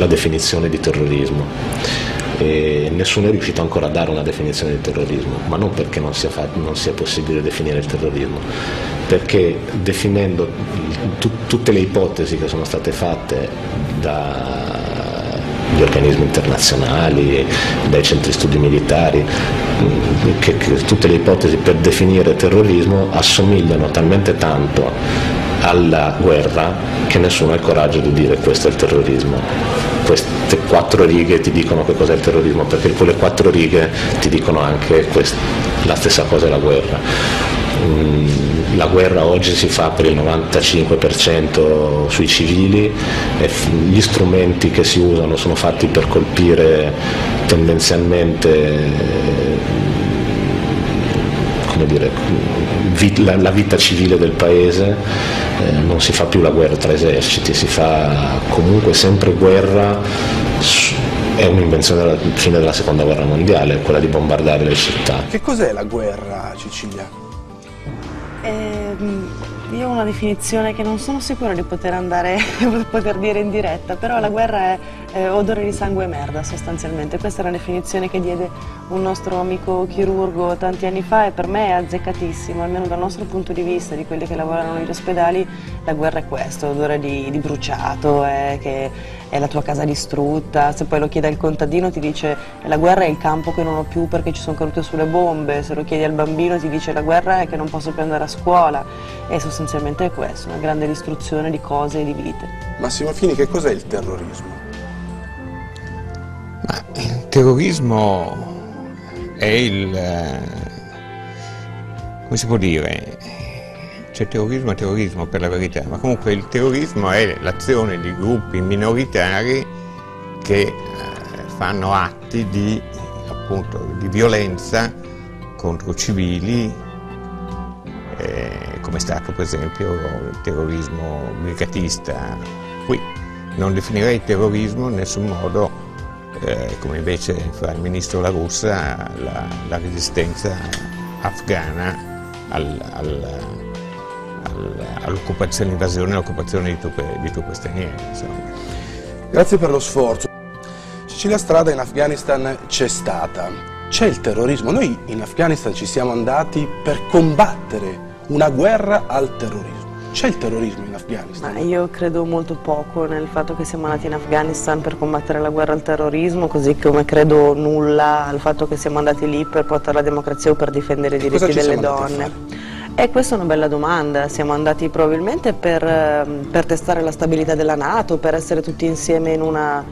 sulla definizione di terrorismo. E nessuno è riuscito ancora a dare una definizione di terrorismo, ma non perché non sia, non sia possibile definire il terrorismo, perché definendo tutte le ipotesi che sono state fatte dagli organismi internazionali, dai centri studi militari, che, che tutte le ipotesi per definire terrorismo assomigliano talmente tanto alla guerra che nessuno ha il coraggio di dire questo è il terrorismo. Queste quattro righe ti dicono che cos'è il terrorismo, perché quelle quattro righe ti dicono anche la stessa cosa è la guerra. Mm, la guerra oggi si fa per il 95% sui civili e gli strumenti che si usano sono fatti per colpire tendenzialmente dire, la, vita civile del paese, eh, non si fa più la guerra tra eserciti, si fa comunque sempre guerra, è un'invenzione della fine della seconda guerra mondiale, quella di bombardare le città. Che cos'è la guerra, Cecilia? Eh, io ho una definizione che non sono sicura di poter andare, poter dire in diretta, però la guerra è eh, odore di sangue e merda sostanzialmente. Questa è una definizione che diede un nostro amico chirurgo tanti anni fa e per me è azzeccatissimo, almeno dal nostro punto di vista, di quelli che lavorano negli ospedali, la guerra è questo, odore di, di bruciato, è che è la tua casa distrutta, se poi lo chiedi al contadino ti dice la guerra è il campo che non ho più perché ci sono cadute sulle bombe, se lo chiedi al bambino ti dice la guerra è che non posso più andare a scuola e sostanzialmente è questo, una grande distruzione di cose e di vite. Massimo Fini, che cos'è il terrorismo? Ma il terrorismo è il... Eh, come si può dire? C'è terrorismo e terrorismo per la verità, ma comunque il terrorismo è l'azione di gruppi minoritari che eh, fanno atti di, appunto, di violenza contro civili, eh, come è stato per esempio il terrorismo brigatista qui. Non definirei terrorismo in nessun modo eh, come invece fa il ministro La Russa, la, la resistenza afghana al, al, al, all'occupazione, invasione e all'occupazione di truppe, di truppe straniere. Insomma. Grazie per lo sforzo. Cecilia Strada in Afghanistan c'è stata. C'è il terrorismo. Noi in Afghanistan ci siamo andati per combattere una guerra al terrorismo. C'è il terrorismo in Afghanistan? Ma io credo molto poco nel fatto che siamo andati in Afghanistan per combattere la guerra al terrorismo, così come credo nulla al fatto che siamo andati lì per portare la democrazia o per difendere i diritti delle donne. E questa è una bella domanda, siamo andati probabilmente per, ehm, per testare la stabilità della Nato, per essere tutti insieme in una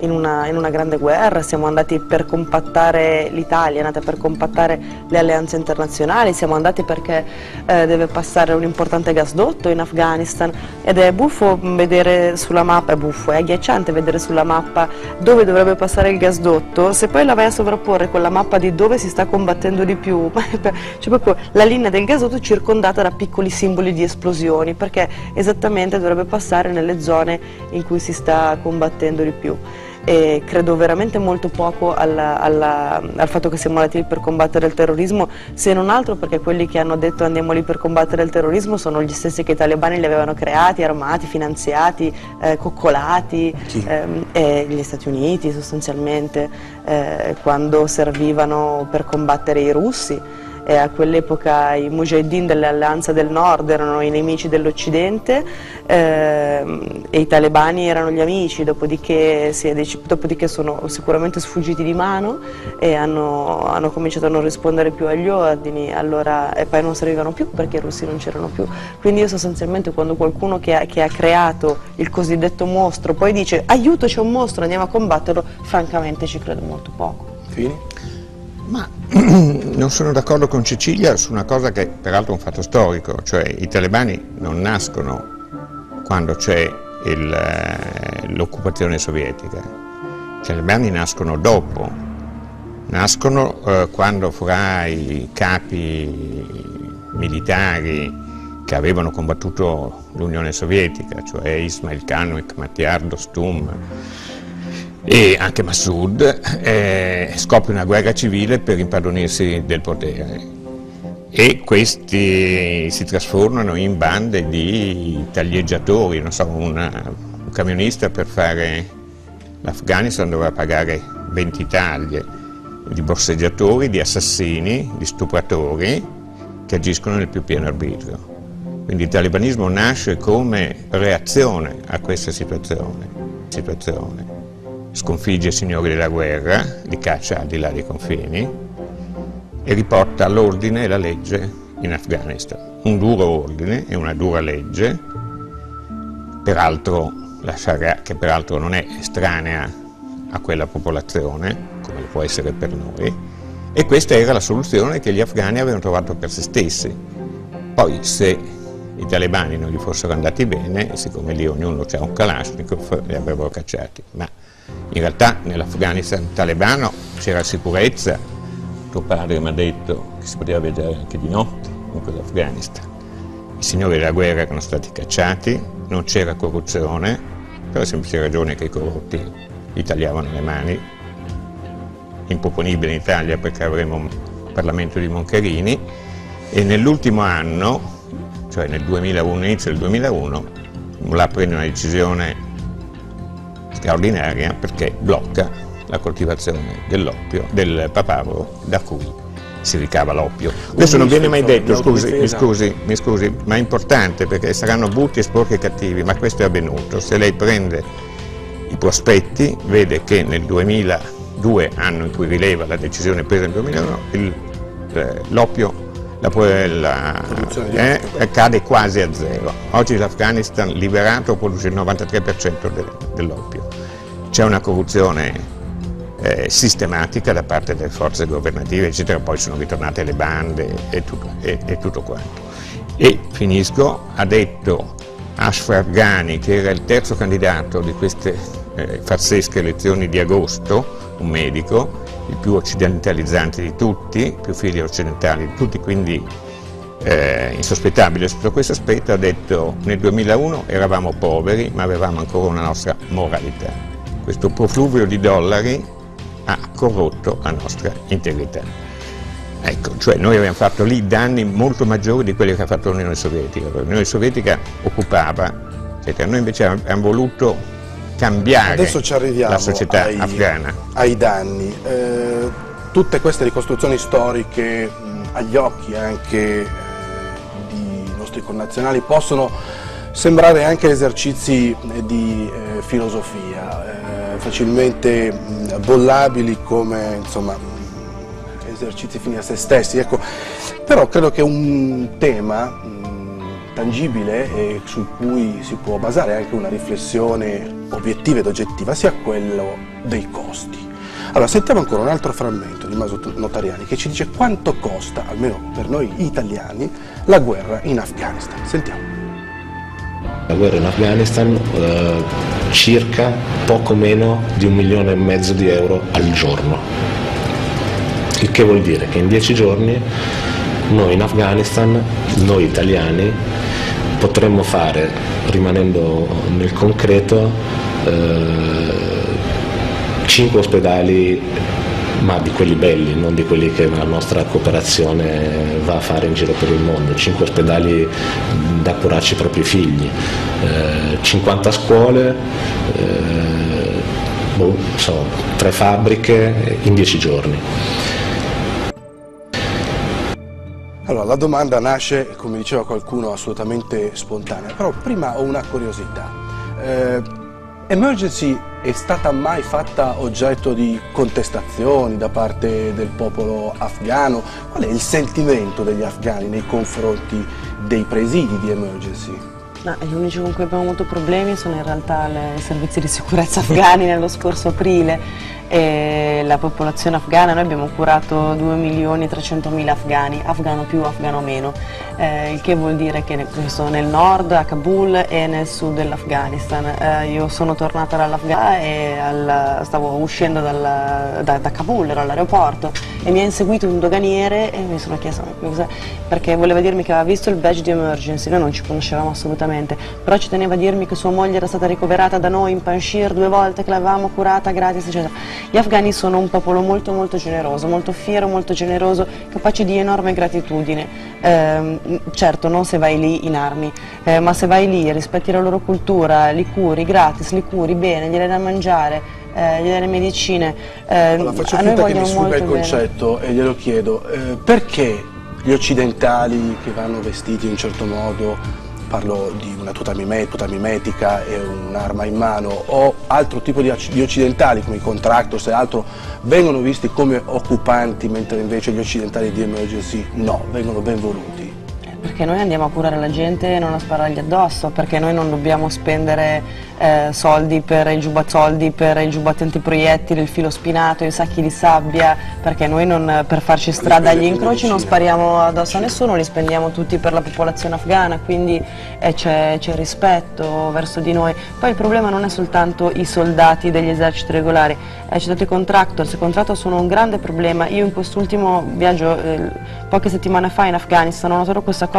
in una, in una grande guerra, siamo andati per compattare l'Italia, è per compattare le alleanze internazionali, siamo andati perché eh, deve passare un importante gasdotto in Afghanistan ed è buffo vedere sulla mappa, è buffo, è agghiacciante vedere sulla mappa dove dovrebbe passare il gasdotto, se poi la vai a sovrapporre con la mappa di dove si sta combattendo di più, c'è proprio la linea del gasdotto circondata da piccoli simboli di esplosioni, perché esattamente dovrebbe passare nelle zone in cui si sta combattendo di più e credo veramente molto poco alla, alla, al fatto che siamo andati lì per combattere il terrorismo, se non altro perché quelli che hanno detto andiamo lì per combattere il terrorismo sono gli stessi che i talebani li avevano creati, armati, finanziati, eh, coccolati, ehm, gli Stati Uniti sostanzialmente, eh, quando servivano per combattere i russi e a quell'epoca i mujahideen dell'Alleanza del Nord erano i nemici dell'Occidente ehm, e i talebani erano gli amici, dopodiché, dopodiché, sono sicuramente sfuggiti di mano e hanno, hanno, cominciato a non rispondere più agli ordini allora, e poi non servivano più perché i russi non c'erano più. Quindi io sostanzialmente quando qualcuno che ha, che ha creato il cosiddetto mostro poi dice aiuto c'è un mostro, andiamo a combatterlo, francamente ci credo molto poco. Fini? Ma non sono d'accordo con Cecilia su una cosa che peraltro è un fatto storico, cioè i talebani non nascono quando c'è eh, l'occupazione sovietica, i talebani nascono dopo, nascono eh, quando fra i capi militari che avevano combattuto l'Unione Sovietica, cioè Ismail Khan, Matyar, Dostum, e anche Massoud eh, scopre una guerra civile per impadronirsi del potere e questi si trasformano in bande di taglieggiatori, non so, una, un camionista per fare l'Afghanistan doveva pagare 20 taglie di borseggiatori, di assassini, di stupratori che agiscono nel più pieno arbitrio. Quindi il talibanismo nasce come reazione a questa situazione. situazione. Sconfigge i signori della guerra, li caccia al di là dei confini e riporta l'ordine e la legge in Afghanistan. Un duro ordine e una dura legge, peraltro Sharia, che peraltro non è estranea a quella popolazione, come può essere per noi, e questa era la soluzione che gli afghani avevano trovato per se stessi. Poi se i talebani non gli fossero andati bene, siccome lì ognuno c'ha un Kalashnikov, li avrebbero cacciati. Ma in realtà nell'Afghanistan talebano c'era sicurezza, tuo padre mi ha detto che si poteva vedere anche di notte in quell'Afghanistan. I signori della guerra erano stati cacciati, non c'era corruzione, per la semplice ragione che i corrotti gli tagliavano le mani, improponibile in Italia perché avremo un Parlamento di Moncarini, e nell'ultimo anno cioè nel 2001, inizio del 2001, la prende una decisione straordinaria perché blocca la coltivazione dell'oppio, del papavero da cui si ricava l'oppio. Questo non viene mai detto, scusi, mi scusi, mi scusi, ma è importante perché saranno brutti, sporchi e cattivi, ma questo è avvenuto. Se lei prende i prospetti, vede che nel 2002, anno in cui rileva la decisione presa nel 2001, eh, l'oppio la, la, eh, cade quasi a zero. Oggi l'Afghanistan liberato produce il 93% de, dell'oppio. C'è una corruzione eh, sistematica da parte delle forze governative, eccetera, poi sono ritornate le bande e tutto, e, e tutto quanto. E finisco, ha detto Ashraf Ghani, che era il terzo candidato di queste eh, farsesche elezioni di agosto, un medico, il più occidentalizzante di tutti, più figli occidentali di tutti, quindi eh, insospettabile sotto questo aspetto, ha detto nel 2001 eravamo poveri ma avevamo ancora una nostra moralità. Questo profluvio di dollari ha corrotto la nostra integrità. Ecco, cioè noi abbiamo fatto lì danni molto maggiori di quelli che ha fatto l'Unione Sovietica. L'Unione Sovietica occupava, eccetera. noi invece abbiamo voluto cambiare Adesso ci la società ai, afghana. Ai danni. Eh, tutte queste ricostruzioni storiche mh, agli occhi anche eh, di nostri connazionali possono sembrare anche esercizi di eh, filosofia, eh, facilmente mh, bollabili come insomma, esercizi fini a se stessi, ecco, però credo che un tema tangibile e su cui si può basare anche una riflessione obiettiva ed oggettiva sia quello dei costi. Allora, sentiamo ancora un altro frammento di Maso Notariani che ci dice quanto costa, almeno per noi italiani, la guerra in Afghanistan. Sentiamo. La guerra in Afghanistan eh, circa poco meno di un milione e mezzo di euro al giorno. Il che vuol dire che in dieci giorni noi in Afghanistan, noi italiani, potremmo fare, rimanendo nel concreto, eh, 5 ospedali, ma di quelli belli, non di quelli che la nostra cooperazione va a fare in giro per il mondo, 5 ospedali da curarci i propri figli, eh, 50 scuole, eh, boh, so, 3 fabbriche in 10 giorni. Allora, la domanda nasce, come diceva qualcuno, assolutamente spontanea, però prima ho una curiosità. Eh, Emergency è stata mai fatta oggetto di contestazioni da parte del popolo afghano? Qual è il sentimento degli afghani nei confronti dei presidi di Emergency? No, gli unici con cui abbiamo avuto problemi sono in realtà i servizi di sicurezza afghani nello scorso aprile e la popolazione afghana, noi abbiamo curato 2 milioni e 300 mila afghani, afghano più, afghano meno, eh, il che vuol dire che sono nel nord, a Kabul e nel sud dell'Afghanistan. Eh, io sono tornata dall'Afghanistan e al, stavo uscendo dal, da, da, Kabul, ero all'aeroporto e mi ha inseguito un doganiere e mi sono chiesto perché voleva dirmi che aveva visto il badge di emergency, noi non ci conoscevamo assolutamente, però ci teneva a dirmi che sua moglie era stata ricoverata da noi in Panshir due volte, che l'avevamo curata gratis, eccetera Gli afghani sono un popolo molto molto generoso, molto fiero, molto generoso, capace di enorme gratitudine. Eh, certo, non se vai lì in armi, eh, ma se vai lì, rispetti la loro cultura, li curi gratis, li curi bene, gliele da mangiare, eh, gli dare medicine. Eh, allora, faccio finta che mi sfugga il concetto bene. e glielo chiedo, eh, perché gli occidentali che vanno vestiti in un certo modo, parlo di una tuta, mimetica, tuta mimetica e un'arma in mano, o altro tipo di, di occidentali come i contractors e altro, vengono visti come occupanti, mentre invece gli occidentali di emergency no, vengono ben voluti? Perché noi andiamo a curare la gente e non a sparargli addosso, perché noi non dobbiamo spendere eh, soldi, per i soldi per i giubbotti antiproiettili, il filo spinato, i sacchi di sabbia, perché noi non, per farci strada agli incroci non spariamo addosso a nessuno, li spendiamo tutti per la popolazione afghana, quindi eh, c'è rispetto verso di noi. Poi il problema non è soltanto i soldati degli eserciti regolari, hai citato i contractors, i contractor sono un grande problema, io in quest'ultimo viaggio eh, poche settimane fa in Afghanistan ho notato questa cosa,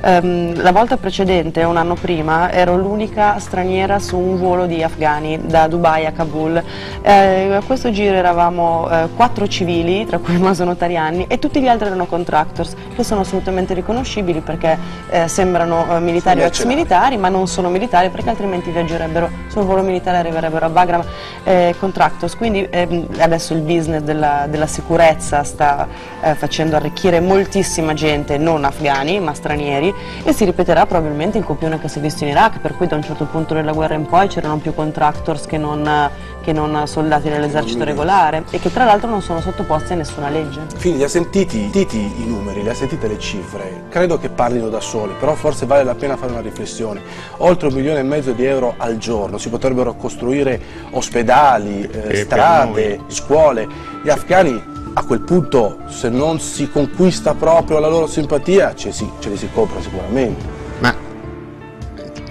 ehm, la volta precedente, un anno prima, ero l'unica straniera su un volo di afghani da Dubai a Kabul. Eh, a questo giro eravamo eh, quattro civili, tra cui masonotariani, e tutti gli altri erano contractors, che sono assolutamente riconoscibili perché eh, sembrano eh, militari o ex militari, ma non sono militari perché altrimenti viaggerebbero sul volo militare e arriverebbero a Bagram eh, contractors. Quindi ehm, adesso il business della, della sicurezza sta eh, facendo arricchire moltissima gente, non afghani ma stranieri, e si ripeterà probabilmente il copione che si è visto in Iraq, per cui da un certo punto della guerra in poi c'erano più contractors che non, che non soldati dell'esercito regolare e che tra l'altro non sono sottoposti a nessuna legge. Fini, li ha sentiti, sentiti i numeri, li ha sentite le cifre, credo che parlino da soli, però forse vale la pena fare una riflessione. Oltre un milione e mezzo di euro al giorno, si potrebbero costruire ospedali, eh, strade, scuole. Gli afghani a quel punto se non si conquista proprio la loro simpatia ce, si, ce li si compra sicuramente.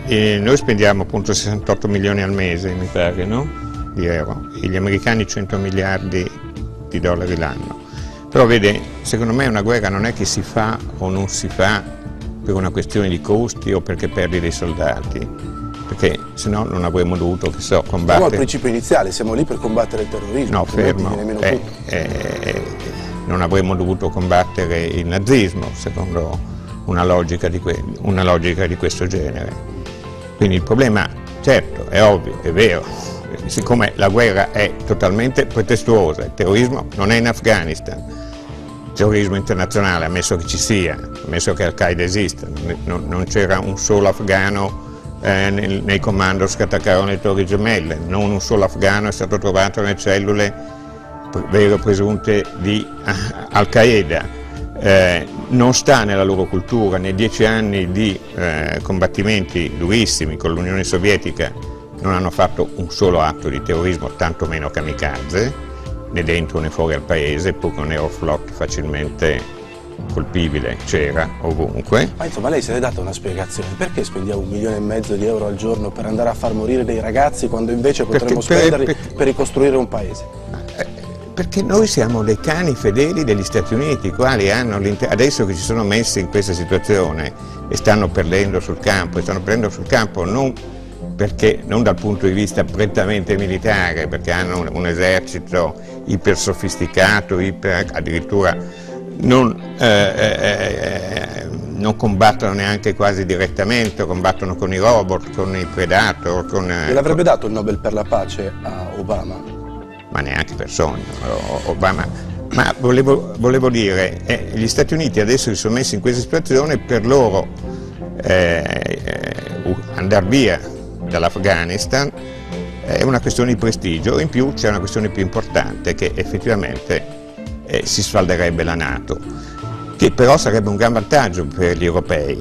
E noi spendiamo appunto 68 milioni al mese, mi pare, no? di euro, e gli americani 100 miliardi di dollari l'anno. Però vede, secondo me una guerra non è che si fa o non si fa per una questione di costi o perché perdi dei soldati, perché se no non avremmo dovuto, che so, combattere... Siamo al principio iniziale, siamo lì per combattere il terrorismo. No, fermo. Eh, eh, non avremmo dovuto combattere il nazismo, secondo una logica di, una logica di questo genere. Quindi il problema, certo, è ovvio, è vero, siccome la guerra è totalmente pretestuosa, il terrorismo non è in Afghanistan, il terrorismo internazionale, ammesso che ci sia, ammesso che Al-Qaeda esista, non, non c'era un solo afghano eh, nei, nei commandos che attaccarono le torri gemelle, non un solo afghano è stato trovato nelle cellule vero presunte di Al-Qaeda, eh, non sta nella loro cultura, nei dieci anni di eh, combattimenti durissimi con l'Unione Sovietica non hanno fatto un solo atto di terrorismo, tantomeno kamikaze, né dentro né fuori al paese, pur con Aeroflot facilmente colpibile, c'era ovunque. Ma insomma lei se ne è data una spiegazione, perché spendiamo un milione e mezzo di euro al giorno per andare a far morire dei ragazzi quando invece potremmo perché, spenderli per, per, per ricostruire un paese? Perché noi siamo dei cani fedeli degli Stati Uniti, i quali hanno adesso che si sono messi in questa situazione e stanno perdendo sul campo, e stanno perdendo sul campo non, perché, non dal punto di vista prettamente militare, perché hanno un, un esercito iper sofisticato, iper, addirittura non, eh, eh, eh, non, combattono neanche quasi direttamente, combattono con i robot, con i predator. Con, e l'avrebbe dato il Nobel per la pace a Obama? ma neanche per sogno, Obama. Ma volevo, volevo dire, eh, gli Stati Uniti adesso si sono messi in questa situazione per loro eh, eh, andare via dall'Afghanistan è una questione di prestigio, in più c'è una questione più importante che effettivamente eh, si sfalderebbe la Nato, che però sarebbe un gran vantaggio per gli europei,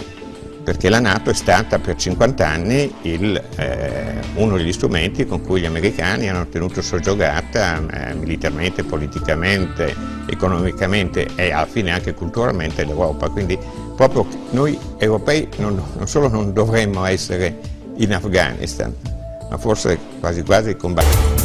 perché la Nato è stata per 50 anni il, eh, uno degli strumenti con cui gli americani hanno tenuto soggiogata eh, militarmente, politicamente, economicamente e alla fine anche culturalmente l'Europa. Quindi proprio noi europei non, non solo non dovremmo essere in Afghanistan, ma forse quasi quasi combattere.